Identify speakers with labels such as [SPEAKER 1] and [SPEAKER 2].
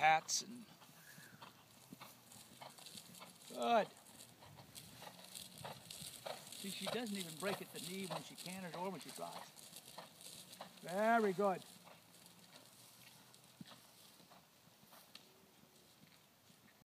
[SPEAKER 1] hats and good. See, she doesn't even break at the knee when she canters or when she drives. Very good.